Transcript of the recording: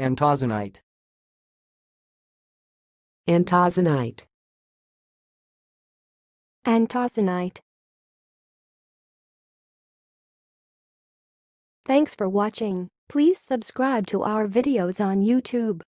Antozanite. Antozanite. Antozanite. Thanks for watching. Please subscribe to our videos on YouTube.